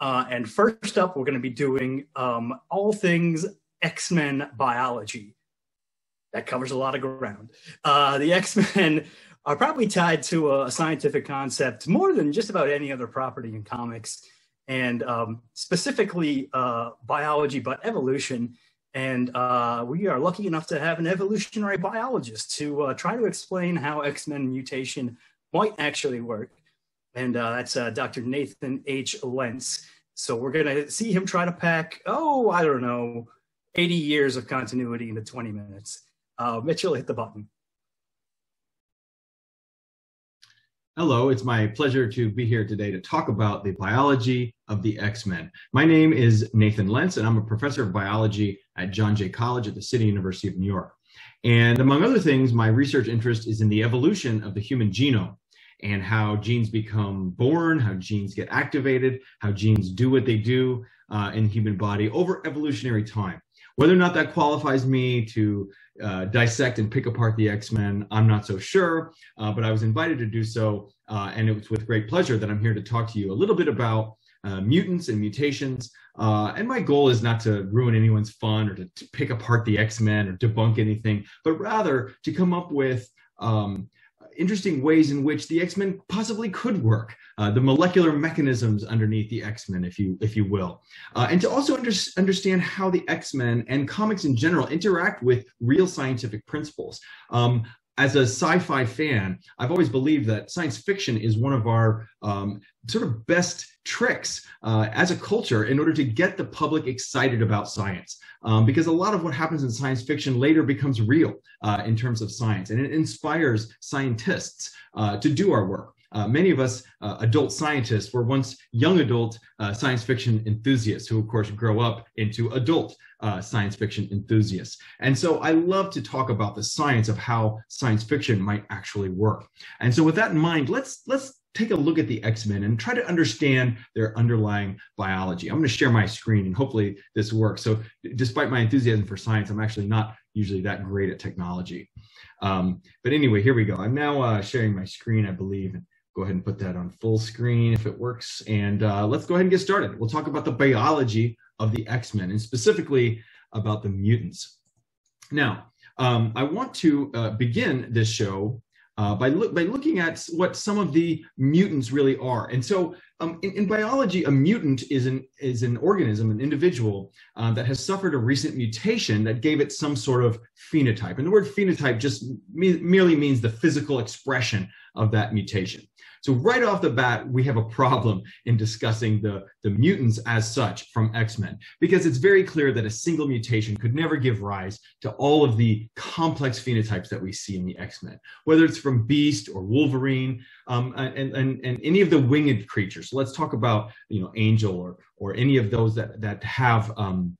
Uh, and first up, we're going to be doing um, all things X Men biology. That covers a lot of ground. Uh, the X Men are probably tied to a scientific concept more than just about any other property in comics, and um, specifically uh, biology, but evolution. And uh, we are lucky enough to have an evolutionary biologist to uh, try to explain how X Men mutation might actually work. And uh, that's uh, Dr. Nathan H. Lents. So we're going to see him try to pack, oh, I don't know, 80 years of continuity into 20 minutes. Uh, Mitchell, hit the button. Hello, it's my pleasure to be here today to talk about the biology of the X-Men. My name is Nathan Lents, and I'm a professor of biology at John Jay College at the City University of New York. And among other things, my research interest is in the evolution of the human genome and how genes become born, how genes get activated, how genes do what they do uh, in the human body over evolutionary time. Whether or not that qualifies me to uh, dissect and pick apart the X-Men, I'm not so sure, uh, but I was invited to do so, uh, and it was with great pleasure that I'm here to talk to you a little bit about uh, mutants and mutations. Uh, and my goal is not to ruin anyone's fun or to, to pick apart the X-Men or debunk anything, but rather to come up with um, interesting ways in which the X-Men possibly could work, uh, the molecular mechanisms underneath the X-Men, if you if you will, uh, and to also under, understand how the X-Men and comics in general interact with real scientific principles. Um, as a sci-fi fan, I've always believed that science fiction is one of our um, sort of best tricks uh, as a culture in order to get the public excited about science. Um, because a lot of what happens in science fiction later becomes real uh, in terms of science, and it inspires scientists uh, to do our work. Uh, many of us uh, adult scientists were once young adult uh, science fiction enthusiasts who, of course, grow up into adult uh, science fiction enthusiasts. And so I love to talk about the science of how science fiction might actually work. And so with that in mind, let's let's take a look at the X-Men and try to understand their underlying biology. I'm going to share my screen and hopefully this works. So despite my enthusiasm for science, I'm actually not usually that great at technology. Um, but anyway, here we go. I'm now uh, sharing my screen, I believe go ahead and put that on full screen if it works. And uh, let's go ahead and get started. We'll talk about the biology of the X-Men and specifically about the mutants. Now, um, I want to uh, begin this show uh, by, look, by looking at what some of the mutants really are. And so um, in, in, biology, a mutant is an, is an organism, an individual uh, that has suffered a recent mutation that gave it some sort of phenotype. And the word phenotype just me merely means the physical expression of that mutation. So right off the bat, we have a problem in discussing the, the mutants as such from X-Men, because it's very clear that a single mutation could never give rise to all of the complex phenotypes that we see in the X-Men, whether it's from Beast or Wolverine um, and, and, and any of the winged creatures. So let's talk about, you know, Angel or, or any of those that, that have um,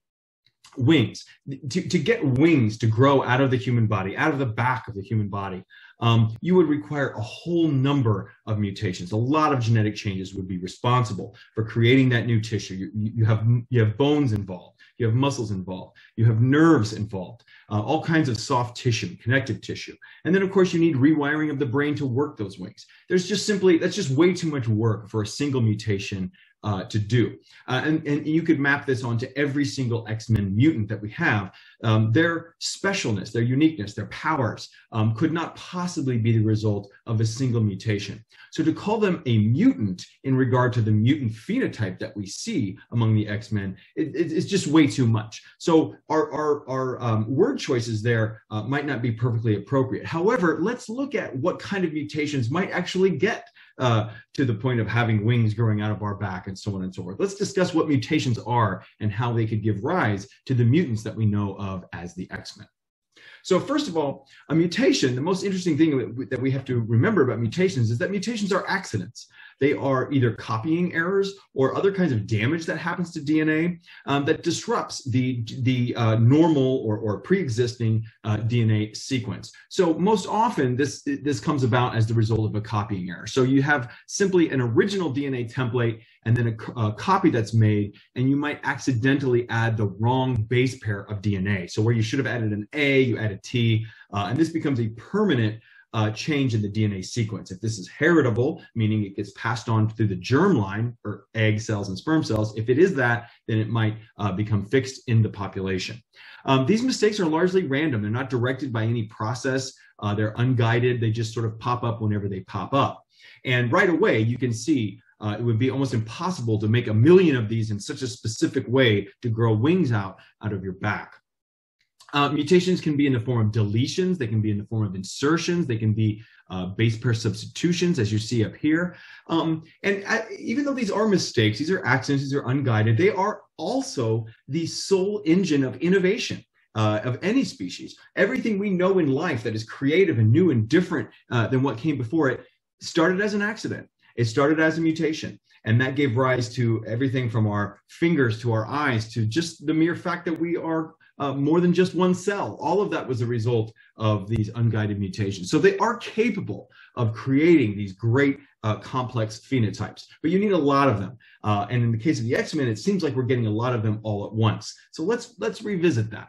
wings. To, to get wings to grow out of the human body, out of the back of the human body, um, you would require a whole number of mutations. A lot of genetic changes would be responsible for creating that new tissue. You, you have, you have bones involved. You have muscles involved. You have nerves involved, uh, all kinds of soft tissue, connective tissue. And then, of course, you need rewiring of the brain to work those wings. There's just simply, that's just way too much work for a single mutation uh, to do. Uh, and, and you could map this onto every single X-Men mutant that we have. Um, their specialness, their uniqueness, their powers um, could not possibly be the result of a single mutation. So to call them a mutant in regard to the mutant phenotype that we see among the X-Men, it, it, it's just way too much. So our, our, our um, word choices there uh, might not be perfectly appropriate. However, let's look at what kind of mutations might actually get uh, to the point of having wings growing out of our back and so on and so forth. Let's discuss what mutations are and how they could give rise to the mutants that we know of as the X-Men. So first of all, a mutation, the most interesting thing that we have to remember about mutations is that mutations are accidents. They are either copying errors or other kinds of damage that happens to DNA um, that disrupts the, the uh, normal or, or pre-existing uh, DNA sequence. So most often this, this comes about as the result of a copying error. So you have simply an original DNA template and then a, a, copy that's made, and you might accidentally add the wrong base pair of DNA. So where you should have added an A, you add T, uh, and this becomes a permanent uh, change in the DNA sequence. If this is heritable, meaning it gets passed on through the germ line or egg cells and sperm cells, if it is that, then it might uh, become fixed in the population. Um, these mistakes are largely random. They're not directed by any process. Uh, they're unguided. They just sort of pop up whenever they pop up. And right away, you can see uh, it would be almost impossible to make a million of these in such a specific way to grow wings out out of your back. Uh, mutations can be in the form of deletions, they can be in the form of insertions, they can be uh, base pair substitutions, as you see up here. Um, and even though these are mistakes, these are accidents, these are unguided, they are also the sole engine of innovation. Uh, of any species. Everything we know in life that is creative and new and different uh, than what came before it started as an accident. It started as a mutation. And that gave rise to everything from our fingers to our eyes to just the mere fact that we are uh, more than just one cell. All of that was a result of these unguided mutations. So they are capable of creating these great uh, complex phenotypes, but you need a lot of them. Uh, and in the case of the X-Men, it seems like we're getting a lot of them all at once. So let's let's revisit that.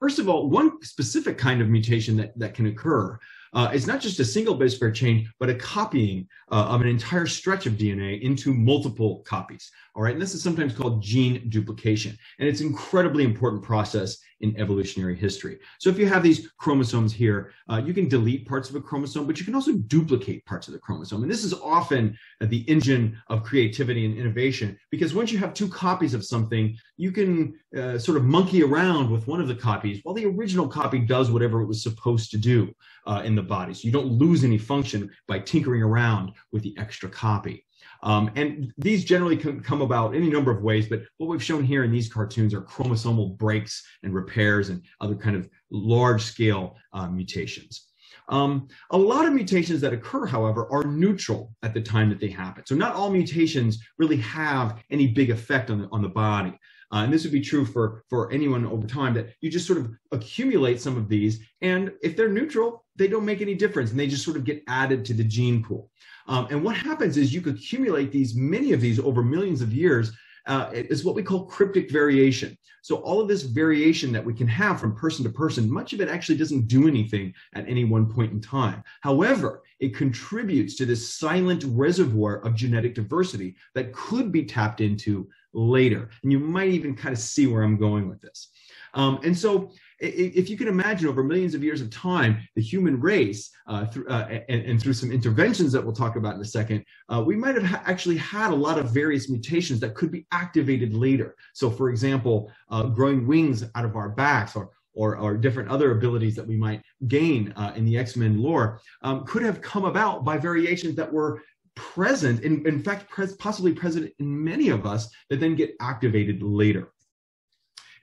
First of all, one specific kind of mutation that, that can occur uh, not just a single base pair change, but a copying uh, of an entire stretch of DNA into multiple copies. All right, and this is sometimes called gene duplication, and it's an incredibly important process in evolutionary history. So if you have these chromosomes here, uh, you can delete parts of a chromosome, but you can also duplicate parts of the chromosome. And this is often the engine of creativity and innovation, because once you have two copies of something, you can uh, sort of monkey around with one of the copies while the original copy does whatever it was supposed to do uh, in the body. So you don't lose any function by tinkering around with the extra copy. Um, and these generally can come about any number of ways, but what we've shown here in these cartoons are chromosomal breaks and repairs and other kind of large scale uh, mutations. Um, a lot of mutations that occur, however, are neutral at the time that they happen. So not all mutations really have any big effect on the, on the body. Uh, and this would be true for, for anyone over time that you just sort of accumulate some of these. And if they're neutral, they don't make any difference and they just sort of get added to the gene pool. Um, and what happens is you accumulate these, many of these over millions of years, uh, is what we call cryptic variation. So all of this variation that we can have from person to person, much of it actually doesn't do anything at any one point in time. However, it contributes to this silent reservoir of genetic diversity that could be tapped into later. And you might even kind of see where I'm going with this. Um, and so if you can imagine over millions of years of time, the human race, uh, uh, and, and, through some interventions that we'll talk about in a second, uh, we might have ha- actually had a lot of various mutations that could be activated later. So, for example, uh, growing wings out of our backs or or, or, different other abilities that we might gain uh, in the X-Men lore um, could have come about by variations that were present, in, in fact, pres- possibly present in many of us that then get activated later.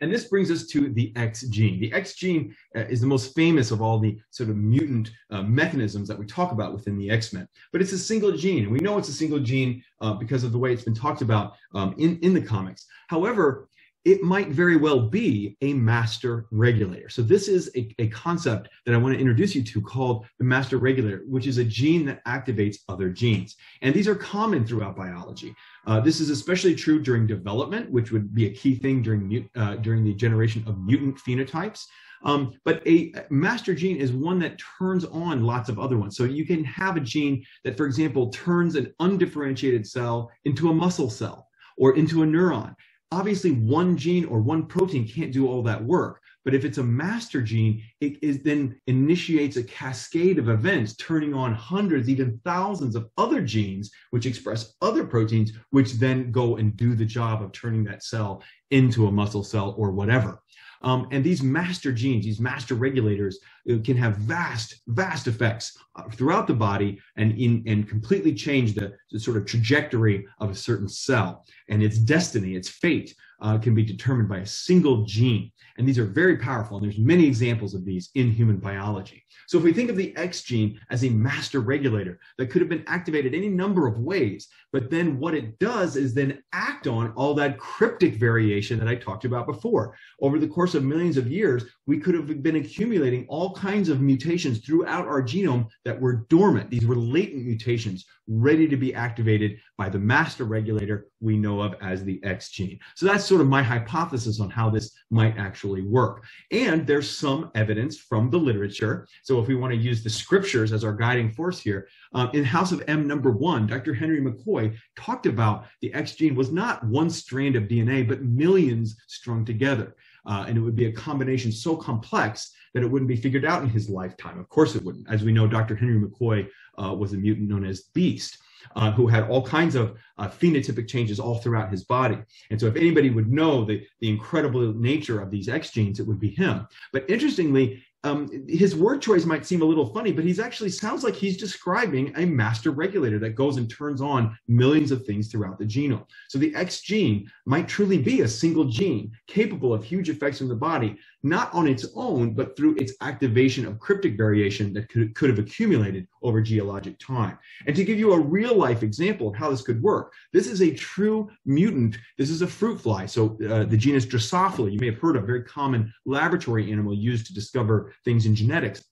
And this brings us to the X gene. The X gene uh, is the most famous of all the sort of mutant uh, mechanisms that we talk about within the X-Men. But it's a single gene. We know it's a single gene uh, because of the way it's been talked about um, in, in the comics. However, it might very well be a master regulator. So this is a, a, concept that I want to introduce you to called the master regulator, which is a gene that activates other genes. And these are common throughout biology. Uh, this is especially true during development, which would be a key thing during, uh, during the generation of mutant phenotypes. Um, but a master gene is one that turns on lots of other ones. So you can have a gene that, for example, turns an undifferentiated cell into a muscle cell or into a neuron obviously one gene or one protein can't do all that work but if it's a master gene it is then initiates a cascade of events turning on hundreds even thousands of other genes which express other proteins which then go and do the job of turning that cell into a muscle cell or whatever um, and these master genes, these master regulators, uh, can have vast, vast effects uh, throughout the body and in and completely change the, the, sort of trajectory of a certain cell. And its destiny, its fate, uh, can be determined by a single gene. And these are very powerful. And there's many examples of these in human biology. So if we think of the X gene as a master regulator that could have been activated any number of ways, but then what it does is then act on all that cryptic variation that I talked about before. Over the course of millions of years, we could have been accumulating all kinds of mutations throughout our genome that were dormant. These were latent mutations ready to be activated by the master regulator we know of as the X gene. So that's sort of my hypothesis on how this might actually work. And there's some evidence from the literature. So if we want to use the scriptures as our guiding force here, uh, in House of M number one, Dr. Henry McCoy talked about the X gene was not one strand of DNA, but millions strung together. Uh, and it would be a combination so complex that it wouldn't be figured out in his lifetime. Of course, it wouldn't. As we know, Dr. Henry McCoy uh, was a mutant known as Beast. Uh, who had all kinds of uh, phenotypic changes all throughout his body. And so, if anybody would know the, the incredible nature of these X genes, it would be him. But interestingly, um, his word choice might seem a little funny, but he's actually sounds like he's describing a master regulator that goes and turns on millions of things throughout the genome. So the X gene might truly be a single gene capable of huge effects in the body, not on its own, but through its activation of cryptic variation that could, could have accumulated over geologic time. And to give you a real life example of how this could work, this is a true mutant. This is a fruit fly. So uh, the genus Drosophila, you may have heard of, very common laboratory animal used to discover things in genetics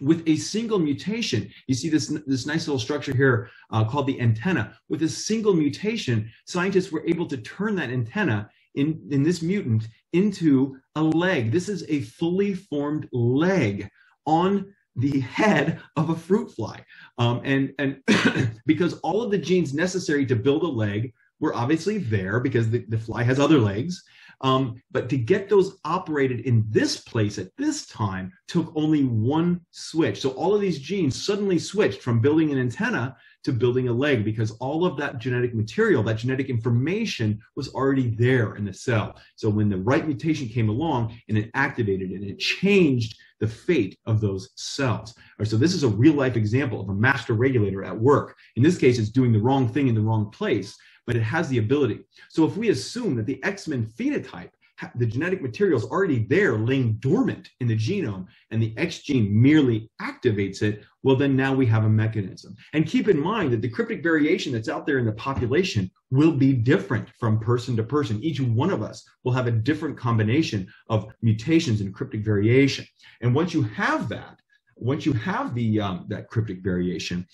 with a single mutation, you see this, this nice little structure here uh, called the antenna. With a single mutation, scientists were able to turn that antenna in, in this mutant into a leg. This is a fully formed leg on the head of a fruit fly. Um, and and because all of the genes necessary to build a leg were obviously there because the, the fly has other legs. Um, but to get those operated in this place at this time took only one switch. So all of these genes suddenly switched from building an antenna to building a leg because all of that genetic material, that genetic information was already there in the cell. So when the right mutation came along and it activated it, it changed the fate of those cells. Right, so this is a real life example of a master regulator at work. In this case, it's doing the wrong thing in the wrong place, but it has the ability. So if we assume that the X-Men phenotype the genetic material is already there laying dormant in the genome and the X gene merely activates it, well, then now we have a mechanism. And keep in mind that the cryptic variation that's out there in the population will be different from person to person. Each one of us will have a different combination of mutations and cryptic variation. And once you have that, once you have the um, that cryptic variation,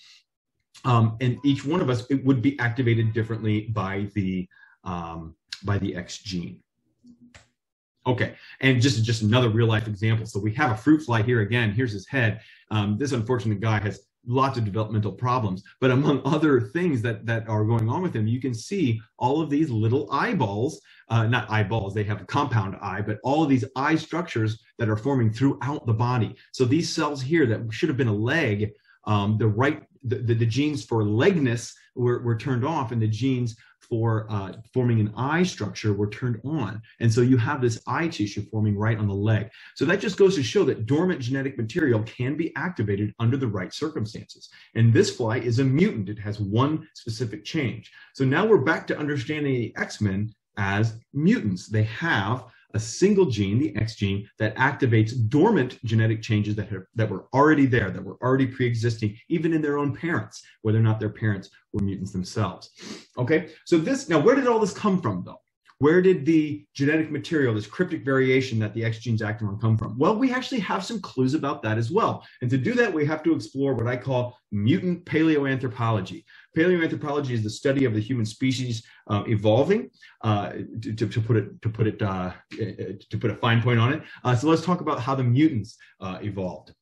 um, and each one of us, it would be activated differently by the um, by the X gene. Okay, and just just another real life example. So we have a fruit fly here again. Here's his head. Um, this unfortunate guy has lots of developmental problems, but among other things that that are going on with him, you can see all of these little eyeballs. Uh, not eyeballs; they have a compound eye, but all of these eye structures that are forming throughout the body. So these cells here that should have been a leg, um, the right the, the, the genes for legness were, were turned off, and the genes for uh, forming an eye structure were turned on. And so you have this eye tissue forming right on the leg. So that just goes to show that dormant genetic material can be activated under the right circumstances. And this fly is a mutant. It has one specific change. So now we're back to understanding the X-Men as mutants. They have a single gene, the X gene, that activates dormant genetic changes that, have, that were already there, that were already pre-existing, even in their own parents, whether or not their parents were mutants themselves. Okay, so this, now where did all this come from though? Where did the genetic material, this cryptic variation that the X genes acting on come from? Well, we actually have some clues about that as well. And to do that, we have to explore what I call mutant paleoanthropology. Paleoanthropology is the study of the human species uh, evolving. Uh, to, to, put it to put it uh, to put a fine point on it. Uh, so let's talk about how the mutants uh, evolved.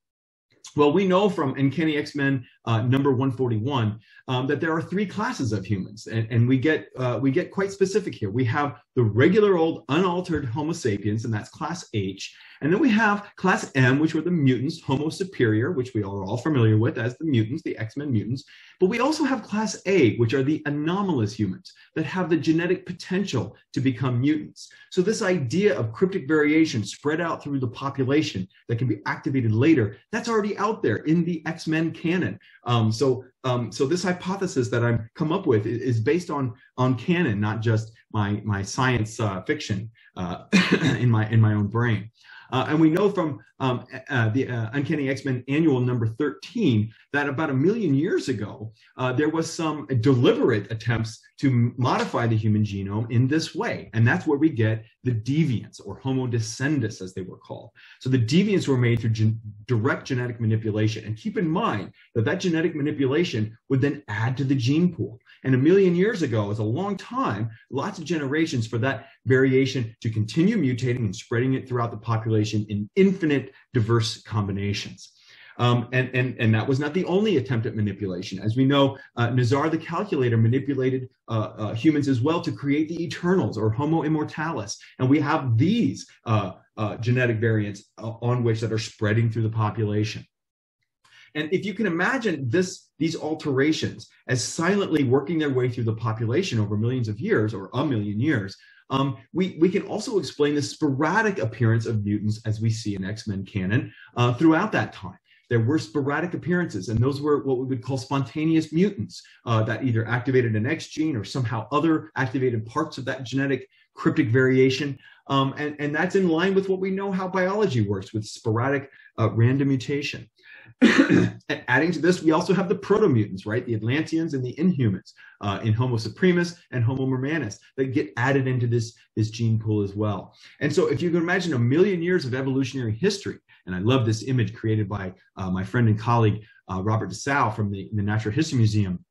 Well, we know from Uncanny X-Men uh, number 141 um, that there are three classes of humans, and, and we get uh, we get quite specific here. We have the regular old unaltered Homo sapiens, and that's class H, and then we have class M, which were the mutants, Homo superior, which we are all familiar with as the mutants, the X-Men mutants. But we also have class A, which are the anomalous humans that have the genetic potential to become mutants. So this idea of cryptic variation spread out through the population that can be activated later, that's already out there in the X-Men canon. Um, so, um, so this hypothesis that I've come up with is based on on canon, not just my my science uh, fiction uh, in my in my own brain. Uh, and we know from um, uh, the uh, Uncanny X-Men annual number 13 that about a million years ago, uh, there was some deliberate attempts to modify the human genome in this way. And that's where we get the deviants or Homo descendus, as they were called. So the deviants were made through gen direct genetic manipulation. And keep in mind that that genetic manipulation would then add to the gene pool. And a million years ago is a long time, lots of generations for that variation to continue mutating and spreading it throughout the population in infinite diverse combinations. Um, and, and, and that was not the only attempt at manipulation. As we know, uh, Nezarr the calculator manipulated uh, uh, humans as well to create the Eternals or Homo immortalis. And we have these uh, uh, genetic variants uh, on which that are spreading through the population. And if you can imagine this, these alterations as silently working their way through the population over millions of years or a million years, um, we, we can also explain the sporadic appearance of mutants as we see in X-Men canon uh, throughout that time there were sporadic appearances, and those were what we would call spontaneous mutants uh, that either activated an X gene or somehow other activated parts of that genetic cryptic variation. Um, and, and that's in line with what we know how biology works with sporadic uh, random mutation. adding to this, we also have the proto-mutants, right? The Atlanteans and the Inhumans uh, in Homo supremus and Homo mermanus that get added into this, this gene pool as well. And so if you can imagine a million years of evolutionary history, and I love this image created by uh, my friend and colleague, uh, Robert DeSalle from the, the Natural History Museum,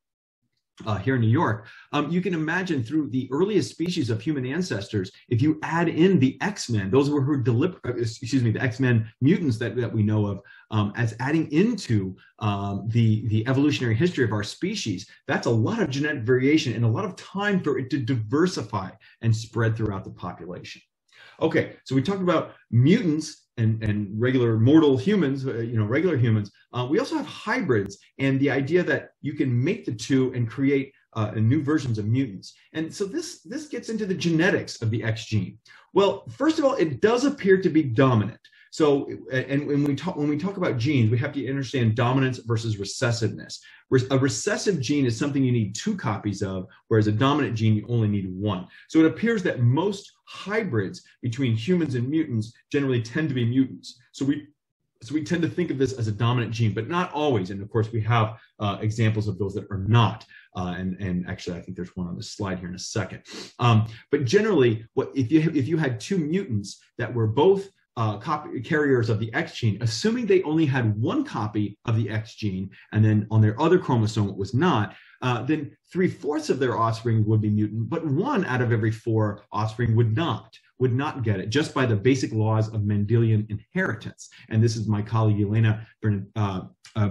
uh, here in New York, um, you can imagine through the earliest species of human ancestors, if you add in the X-Men, those were who deliver, uh, excuse me, the X-Men mutants that, that we know of, um, as adding into um, the, the evolutionary history of our species, that's a lot of genetic variation and a lot of time for it to diversify and spread throughout the population. Okay, so we talked about mutants and, and regular mortal humans, uh, you know, regular humans. Uh, we also have hybrids and the idea that you can make the two and create uh, new versions of mutants. And so this, this gets into the genetics of the X gene. Well, first of all, it does appear to be dominant. So, and when we talk when we talk about genes, we have to understand dominance versus recessiveness. A recessive gene is something you need two copies of, whereas a dominant gene you only need one. So it appears that most hybrids between humans and mutants generally tend to be mutants. So we so we tend to think of this as a dominant gene, but not always. And of course, we have uh, examples of those that are not. Uh, and, and actually, I think there's one on the slide here in a second. Um, but generally, what if you if you had two mutants that were both uh, copy carriers of the X gene, assuming they only had one copy of the X gene, and then on their other chromosome it was not, uh, then three fourths of their offspring would be mutant, but one out of every four offspring would not would not get it just by the basic laws of Mendelian inheritance. And this is my colleague Elena Bern, uh, uh,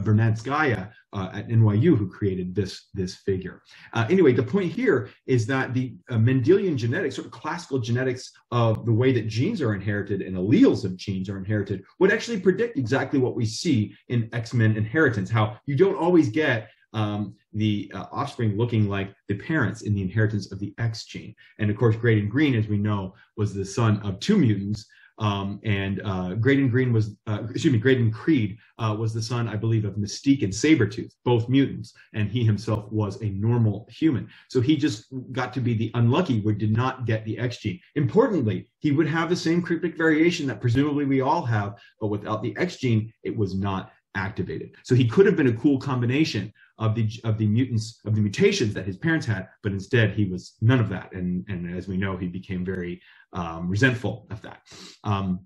uh, at NYU who created this, this figure. Uh, anyway, the point here is that the uh, Mendelian genetics, sort of classical genetics of the way that genes are inherited and alleles of genes are inherited, would actually predict exactly what we see in X-Men inheritance, how you don't always get um, the uh, offspring looking like the parents in the inheritance of the X gene. And of course, Graydon Green, as we know, was the son of two mutants. Um, and uh, Graydon Green was, uh, excuse me, Graydon Creed uh, was the son, I believe, of Mystique and Sabretooth, both mutants, and he himself was a normal human. So he just got to be the unlucky who did not get the X gene. Importantly, he would have the same cryptic variation that presumably we all have, but without the X gene, it was not activated. So he could have been a cool combination of the of the mutants of the mutations that his parents had, but instead he was none of that. And and as we know, he became very um, resentful of that. Um,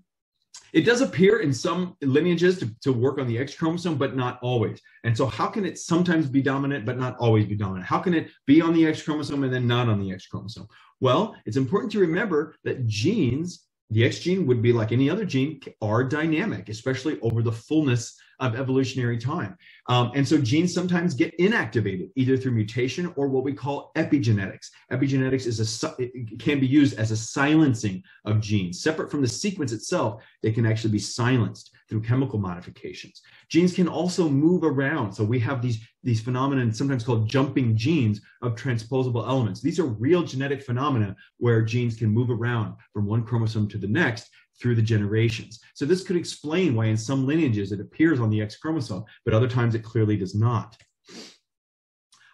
it does appear in some lineages to, to work on the X chromosome, but not always. And so, how can it sometimes be dominant, but not always be dominant? How can it be on the X chromosome and then not on the X chromosome? Well, it's important to remember that genes the X gene would be like any other gene, are dynamic, especially over the fullness of evolutionary time. Um, and so genes sometimes get inactivated either through mutation or what we call epigenetics. Epigenetics is a can be used as a silencing of genes. Separate from the sequence itself, they can actually be silenced through chemical modifications. Genes can also move around. So we have these, these phenomena sometimes called jumping genes of transposable elements. These are real genetic phenomena where genes can move around from one chromosome to the next through the generations. So this could explain why in some lineages it appears on the X chromosome, but other times it clearly does not.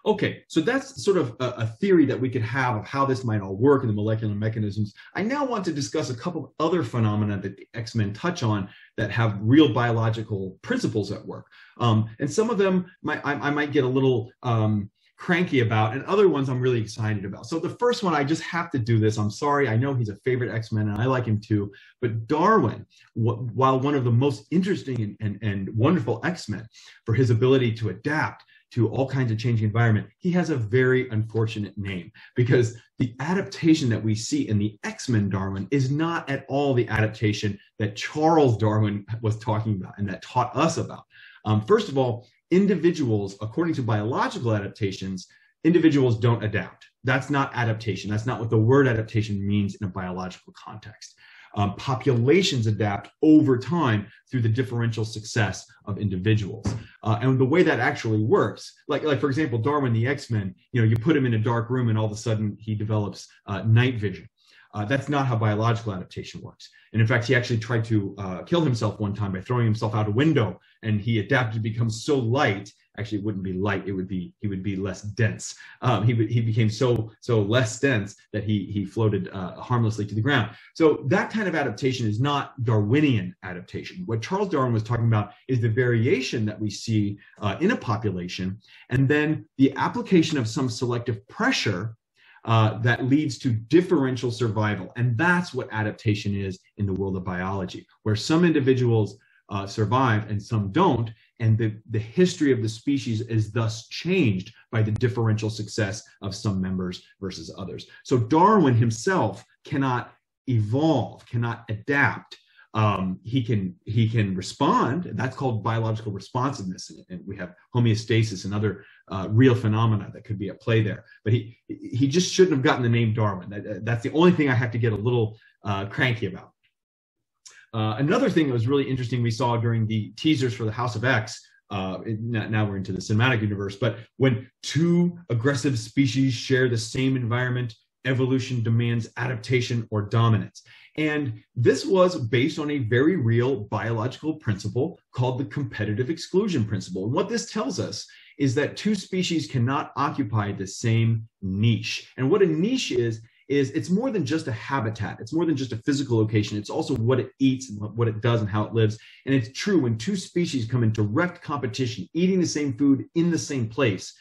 Okay, so that's sort of a, a, theory that we could have of how this might all work and the molecular mechanisms. I now want to discuss a couple of other phenomena that the X-Men touch on that have real biological principles at work. Um, and some of them might, I, I might get a little um, cranky about, and other ones I'm really excited about. So the first one, I just have to do this. I'm sorry. I know he's a favorite X-Men, and I like him too. But Darwin, while one of the most interesting and, and, and wonderful X-Men for his ability to adapt to all kinds of changing environment, he has a very unfortunate name because the adaptation that we see in the X-Men Darwin is not at all the adaptation that Charles Darwin was talking about and that taught us about. Um, first of all, individuals, according to biological adaptations, individuals don't adapt. That's not adaptation. That's not what the word adaptation means in a biological context. Um, populations adapt over time through the differential success of individuals. Uh, and the way that actually works, like, like for example, Darwin, the X-Men, you know, you put him in a dark room and all of a sudden he develops uh, night vision. Uh, that's not how biological adaptation works. And in fact, he actually tried to uh, kill himself one time by throwing himself out a window, and he adapted to become so light actually it wouldn't be light it would be he would be less dense. Um, he, he became so so less dense that he he floated uh, harmlessly to the ground. So that kind of adaptation is not darwinian adaptation. What charles darwin was talking about is the variation that we see uh, in a population and then the application of some selective pressure uh, that leads to differential survival. And that's what adaptation is in the world of biology, where some individuals uh, survive and some don't and the, the history of the species is thus changed by the differential success of some members versus others. So Darwin himself cannot evolve, cannot adapt. Um, he can he can respond. That's called biological responsiveness, and, and we have homeostasis and other uh, real phenomena that could be at play there. But he he just shouldn't have gotten the name Darwin. That, that's the only thing I have to get a little uh, cranky about. Uh, another thing that was really interesting we saw during the teasers for the House of X. Uh, now we're into the cinematic universe, but when two aggressive species share the same environment, evolution demands adaptation or dominance. And this was based on a very real biological principle called the competitive exclusion principle. And what this tells us is that two species cannot occupy the same niche. And what a niche is, is it's more than just a habitat. It's more than just a physical location. It's also what it eats and what it does and how it lives. And it's true when two species come in direct competition, eating the same food in the same place,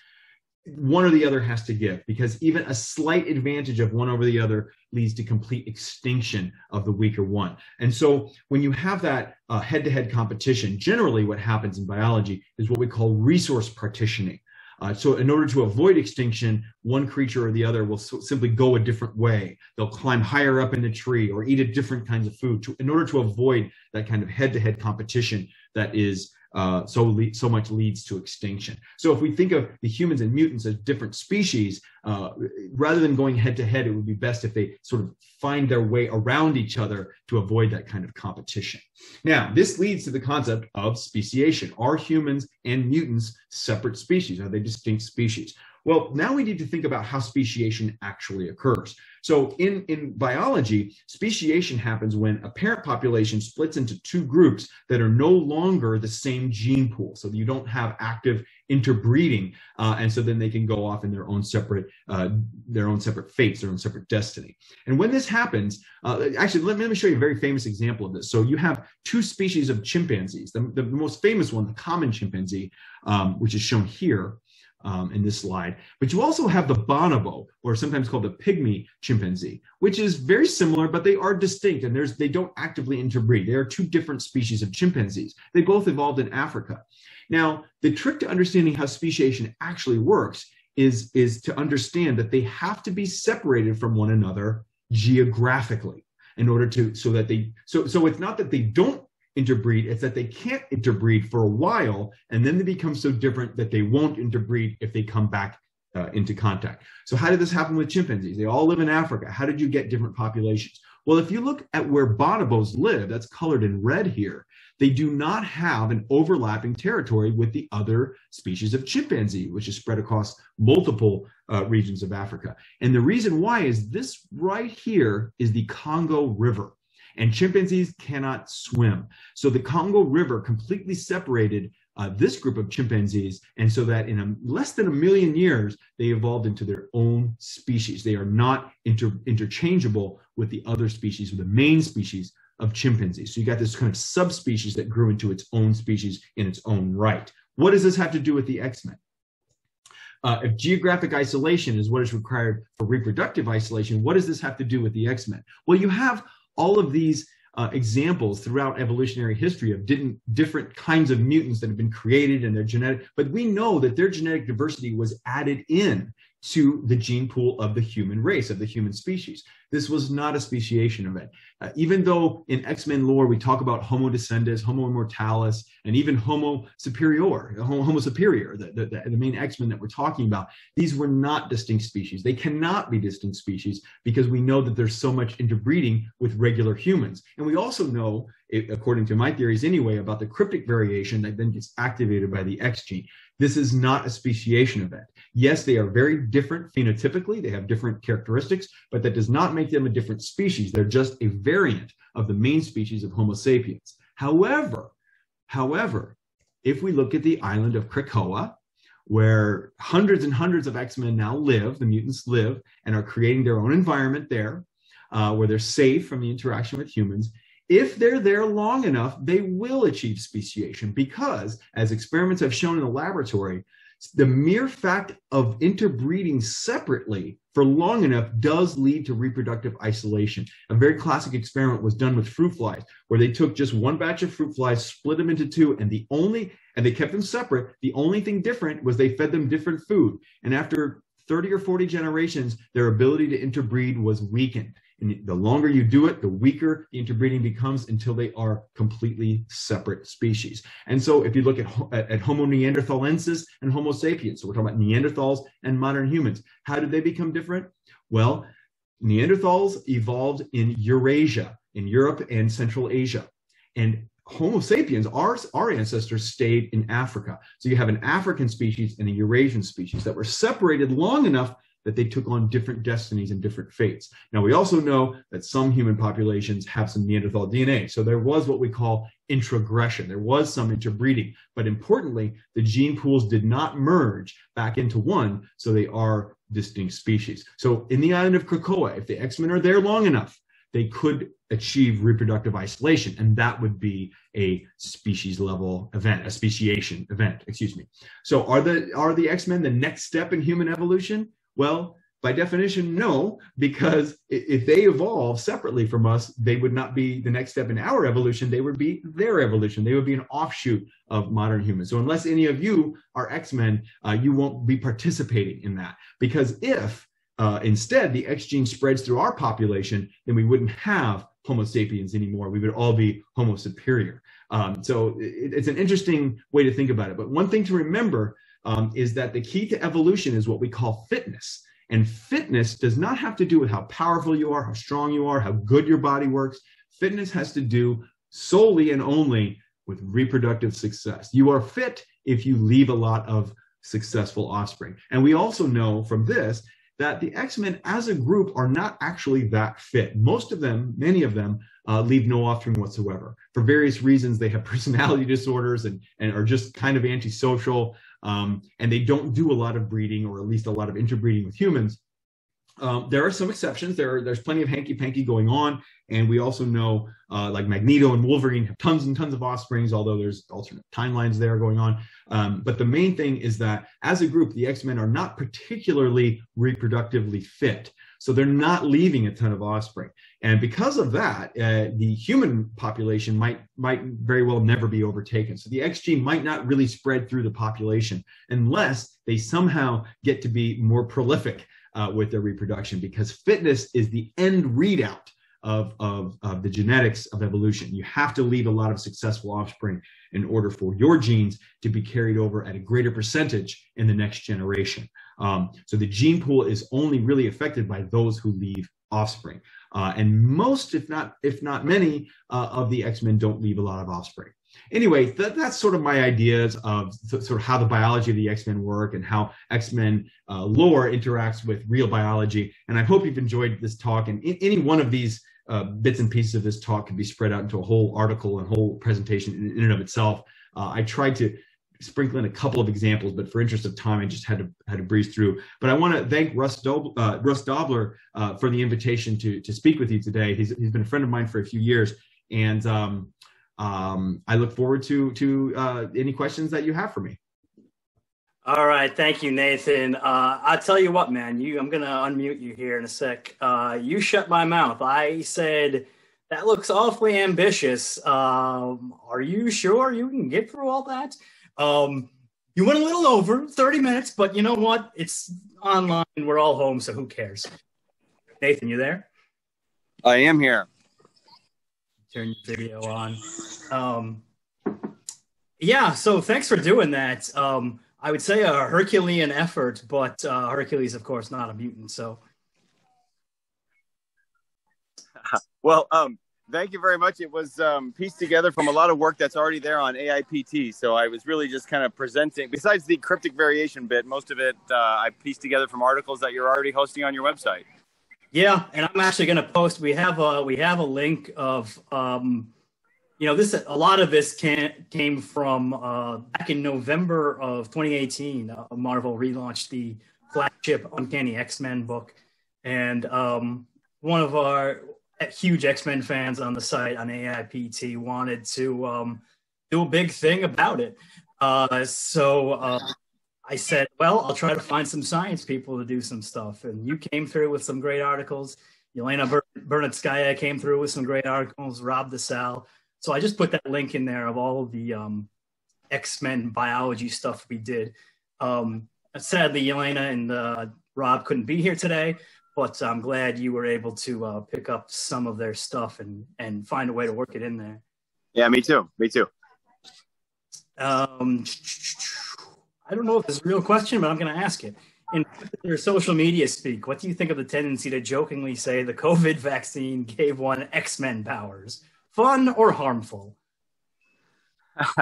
one or the other has to give because even a slight advantage of one over the other leads to complete extinction of the weaker one. And so when you have that head to head competition, generally what happens in biology is what we call resource partitioning. Uh, so in order to avoid extinction, one creature or the other will so simply go a different way. They'll climb higher up in the tree or eat a different kinds of food to, in order to avoid that kind of head-to-head competition that is uh, so le- so much leads to extinction. So if we think of the humans and mutants as different species, uh, rather than going head to head, it would be best if they sort of find their way around each other to avoid that kind of competition. Now, this leads to the concept of speciation. Are humans and mutants separate species? Are they distinct species? Well, now we need to think about how speciation actually occurs. So in, in biology, speciation happens when a parent population splits into two groups that are no longer the same gene pool. So you don't have active interbreeding. Uh, and so then they can go off in their own separate, uh, their own separate fates, their own separate destiny. And when this happens, uh, actually, let me, let me show you a very famous example of this. So you have two species of chimpanzees. The, the most famous one, the common chimpanzee, um, which is shown here, um, in this slide. But you also have the bonobo, or sometimes called the pygmy chimpanzee, which is very similar, but they are distinct and there's they don't actively interbreed. They are two different species of chimpanzees. They both evolved in Africa. Now, the trick to understanding how speciation actually works is, is to understand that they have to be separated from one another geographically in order to so that they so so it's not that they don't interbreed. It's that they can't interbreed for a while, and then they become so different that they won't interbreed if they come back uh, into contact. So how did this happen with chimpanzees? They all live in Africa. How did you get different populations? Well, if you look at where bonobos live, that's colored in red here, they do not have an overlapping territory with the other species of chimpanzee, which is spread across multiple uh, regions of Africa. And the reason why is this right here is the Congo River and chimpanzees cannot swim. So the Congo River completely separated uh, this group of chimpanzees, and so that in a, less than a million years, they evolved into their own species. They are not inter, interchangeable with the other species, with the main species of chimpanzees. So you got this kind of subspecies that grew into its own species in its own right. What does this have to do with the X-Men? Uh, if geographic isolation is what is required for reproductive isolation, what does this have to do with the X-Men? Well, you have all of these uh, examples throughout evolutionary history of different, different kinds of mutants that have been created and their genetic, but we know that their genetic diversity was added in to the gene pool of the human race, of the human species. This was not a speciation event. Uh, even though in X-Men lore we talk about Homo descendens, Homo immortalis, and even Homo superior, Homo superior, the, the, the main X-Men that we're talking about, these were not distinct species. They cannot be distinct species because we know that there's so much interbreeding with regular humans. And we also know, according to my theories anyway, about the cryptic variation that then gets activated by the X gene. This is not a speciation event. Yes, they are very different phenotypically. They have different characteristics, but that does not make them a different species. They're just a variant of the main species of Homo sapiens. However, however, if we look at the island of Krakoa, where hundreds and hundreds of X-Men now live, the mutants live and are creating their own environment there, uh, where they're safe from the interaction with humans if they're there long enough, they will achieve speciation because, as experiments have shown in the laboratory, the mere fact of interbreeding separately for long enough does lead to reproductive isolation. A very classic experiment was done with fruit flies, where they took just one batch of fruit flies, split them into two, and the only, and they kept them separate. The only thing different was they fed them different food. And after 30 or 40 generations, their ability to interbreed was weakened. And the longer you do it, the weaker the interbreeding becomes until they are completely separate species. And so if you look at, at, Homo neanderthalensis and Homo sapiens, so we're talking about Neanderthals and modern humans, how did they become different? Well, Neanderthals evolved in Eurasia, in Europe and Central Asia. And Homo sapiens, our, our ancestors stayed in Africa. So you have an African species and a Eurasian species that were separated long enough that they took on different destinies and different fates. Now, we also know that some human populations have some Neanderthal DNA. So there was what we call introgression. There was some interbreeding. But importantly, the gene pools did not merge back into one. So they are distinct species. So in the island of Krakoa, if the X-Men are there long enough, they could achieve reproductive isolation, and that would be a species level event, a speciation event, excuse me. So are the are the X-Men the next step in human evolution? Well, by definition, no, because if they evolve separately from us, they would not be the next step in our evolution. They would be their evolution. They would be an offshoot of modern humans. So, unless any of you are X Men, uh, you won't be participating in that. Because if uh, instead the X gene spreads through our population, then we wouldn't have Homo sapiens anymore. We would all be Homo superior. Um, so, it, it's an interesting way to think about it. But one thing to remember um, is that the key to evolution is what we call fitness. And fitness does not have to do with how powerful you are, how strong you are, how good your body works. Fitness has to do solely and only with reproductive success. You are fit if you leave a lot of successful offspring. And we also know from this that the X-Men as a group are not actually that fit. Most of them, many of them, uh, leave no offspring whatsoever. For various reasons, they have personality disorders and, and are just kind of antisocial um, and they don't do a lot of breeding or at least a lot of interbreeding with humans. Um, there are some exceptions. There are, there's plenty of hanky panky going on, and we also know uh, like Magneto and Wolverine have tons and tons of offsprings, although there's alternate timelines there going on. Um, but the main thing is that as a group, the X Men are not particularly reproductively fit. So they're not leaving a ton of offspring. And because of that, uh, the human population might, might very well never be overtaken. So the X gene might not really spread through the population unless they somehow get to be more prolific uh, with their reproduction because fitness is the end readout of, of, of the genetics of evolution. You have to leave a lot of successful offspring in order for your genes to be carried over at a greater percentage in the next generation. Um, so the gene pool is only really affected by those who leave offspring. Uh, and most, if not, if not many, uh, of the X-Men don't leave a lot of offspring. Anyway, th- that's sort of my ideas of th- sort of how the biology of the X-Men work and how X-Men uh, lore interacts with real biology. And I hope you've enjoyed this talk. And in- any one of these uh, bits and pieces of this talk can be spread out into a whole article and whole presentation in, in and of itself. Uh, I tried to sprinkle in a couple of examples, but for interest of time, I just had to had to breeze through. But I want to thank Russ, Dob- uh, Russ Dobler uh, for the invitation to to speak with you today. He's he's been a friend of mine for a few years, and um, um, I look forward to to uh, any questions that you have for me. All right, thank you, Nathan. Uh, I'll tell you what, man. You, I'm gonna unmute you here in a sec. Uh, you shut my mouth. I said that looks awfully ambitious. Um, are you sure you can get through all that? Um, you went a little over 30 minutes, but you know what? It's online. We're all home, so who cares? Nathan, you there? I am here. Turn your video on. Um, yeah, so thanks for doing that. Um, I would say a Herculean effort, but uh, Hercules, of course, not a mutant. So, well, um, thank you very much. It was um, pieced together from a lot of work that's already there on AIPT. So I was really just kind of presenting. Besides the cryptic variation bit, most of it uh, I pieced together from articles that you're already hosting on your website. Yeah, and I'm actually going to post. We have a we have a link of um, you know this a lot of this can, came from uh, back in November of 2018. Uh, Marvel relaunched the flagship Uncanny X Men book, and um, one of our huge X Men fans on the site on AIPT wanted to um, do a big thing about it. Uh, so uh, I said, well, I'll try to find some science people to do some stuff. And you came through with some great articles. Yelena Ber- Bernatskaya came through with some great articles, Rob DeSalle. So I just put that link in there of all of the um, X Men biology stuff we did. Um, sadly, Yelena and uh, Rob couldn't be here today, but I'm glad you were able to uh, pick up some of their stuff and, and find a way to work it in there. Yeah, me too. Me too. Um, I don't know if it's a real question, but I'm going to ask it. In your social media speak, what do you think of the tendency to jokingly say the COVID vaccine gave one X Men powers? Fun or harmful?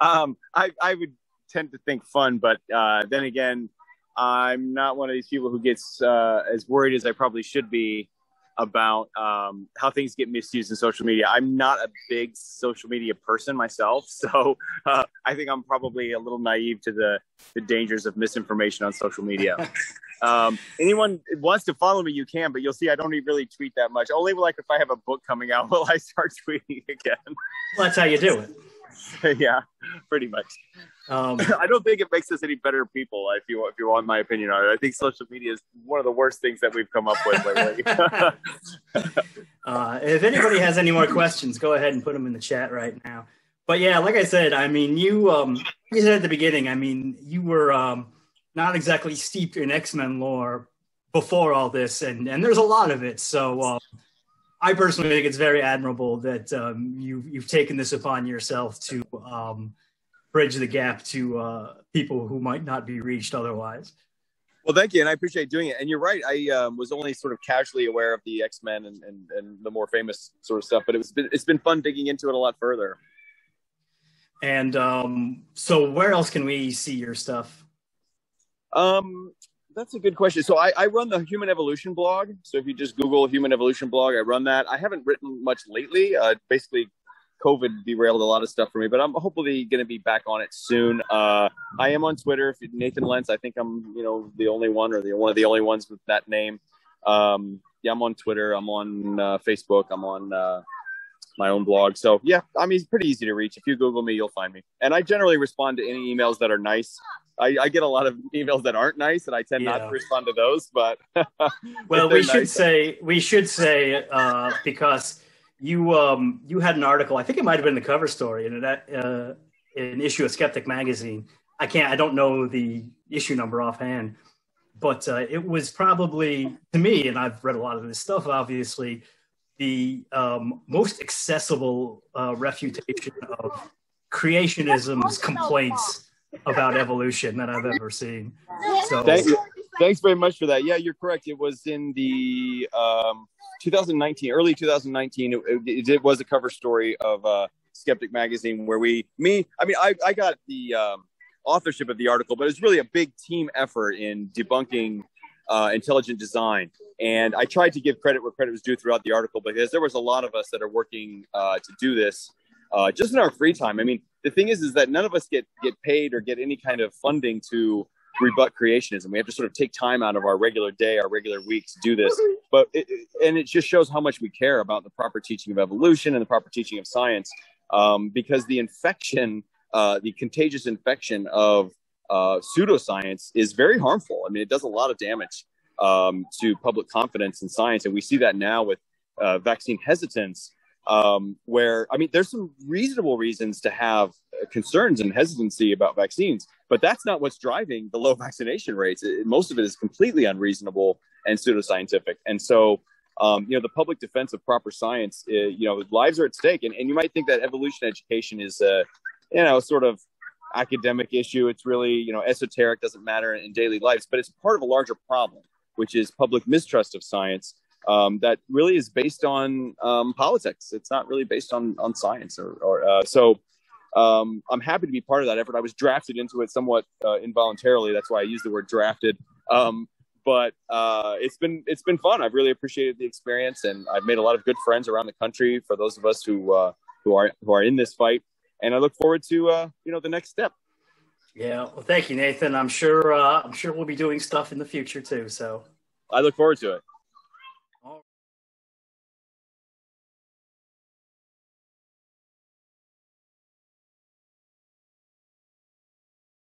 um, I, I would tend to think fun, but uh, then again, I'm not one of these people who gets uh, as worried as I probably should be about um, how things get misused in social media. I'm not a big social media person myself, so uh, I think I'm probably a little naive to the the dangers of misinformation on social media. um, anyone wants to follow me, you can, but you'll see I don't really tweet that much. Only like if I have a book coming out will I start tweeting again. Well, that's how you do it. yeah, pretty much. Um, I don't think it makes us any better people. If you if you want my opinion on it, I think social media is one of the worst things that we've come up with lately. uh, if anybody has any more questions, go ahead and put them in the chat right now. But yeah, like I said, I mean, you um, you said at the beginning, I mean, you were um, not exactly steeped in X Men lore before all this, and and there's a lot of it. So. Uh, I personally think it's very admirable that um, you, you've taken this upon yourself to um, bridge the gap to uh, people who might not be reached otherwise. Well, thank you, and I appreciate doing it. And you're right; I um, was only sort of casually aware of the X Men and, and, and the more famous sort of stuff, but it's been it's been fun digging into it a lot further. And um, so, where else can we see your stuff? Um, that's a good question. So I, I, run the Human Evolution blog. So if you just Google Human Evolution blog, I run that. I haven't written much lately. Uh, basically, COVID derailed a lot of stuff for me, but I'm hopefully going to be back on it soon. Uh, I am on Twitter. If Nathan Lents, I think I'm, you know, the only one or the one of the only ones with that name. Um, yeah, I'm on Twitter. I'm on uh, Facebook. I'm on uh, my own blog. So yeah, I mean, it's pretty easy to reach. If you Google me, you'll find me. And I generally respond to any emails that are nice. I, I get a lot of emails that aren't nice, and I tend yeah. not to respond to those. But well, we should say we should say uh, because you um, you had an article. I think it might have been the cover story in that uh, an issue of Skeptic magazine. I can't. I don't know the issue number offhand, but uh, it was probably to me, and I've read a lot of this stuff. Obviously, the um, most accessible uh, refutation of creationism's complaints about evolution that I've ever seen. So Thank thanks very much for that. Yeah, you're correct. It was in the um, 2019, early 2019. It, it, it, was a cover story of uh, Skeptic magazine where we, me, I mean, I, I got the um, authorship of the article, but it's really a big team effort in debunking uh, intelligent design. And I tried to give credit where credit was due throughout the article because there was a lot of us that are working uh, to do this uh, just in our free time. I mean, the thing is, is that none of us get get paid or get any kind of funding to rebut creationism. We have to sort of take time out of our regular day, our regular week to do this. But it, and it just shows how much we care about the proper teaching of evolution and the proper teaching of science, um, because the infection, uh, the contagious infection of uh, pseudoscience is very harmful. I mean, it does a lot of damage um, to public confidence in science, and we see that now with uh, vaccine hesitance um, where I mean, there's some reasonable reasons to have concerns and hesitancy about vaccines, but that's not what's driving the low vaccination rates. It, most of it is completely unreasonable and pseudoscientific. And so, um, you know, the public defense of proper science, uh, you know, lives are at stake. And, and you might think that evolution education is, uh, you know, sort of academic issue. It's really, you know, esoteric, doesn't matter in daily lives, but it's part of a larger problem, which is public mistrust of science um, that really is based on um, politics. It's not really based on on science. Or, or uh, so, um, I'm happy to be part of that effort. I was drafted into it somewhat uh, involuntarily. That's why I use the word drafted. Um, but uh, it's been it's been fun. I've really appreciated the experience, and I've made a lot of good friends around the country. For those of us who uh, who are who are in this fight, and I look forward to uh, you know the next step. Yeah, well, thank you, Nathan. I'm sure uh, I'm sure we'll be doing stuff in the future too. So I look forward to it.